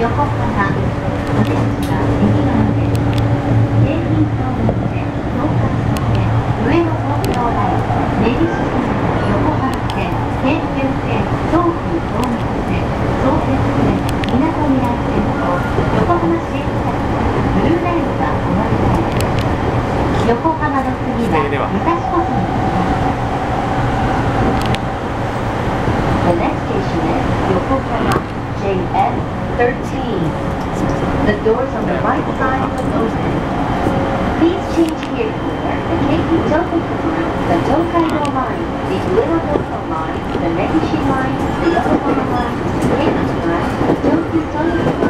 下お出口が右側で京浜東北線東海道線上野東京ライン根岸線横浜線京急線東急東北 13. The doors on the right side will open. Please change here. For the Keiki Tohoku line, the Tokaido line, the Ueno-Tokyo line, the Negishi line, the Yokohama line, the Keikyu line, the Tokyu Toyoko line,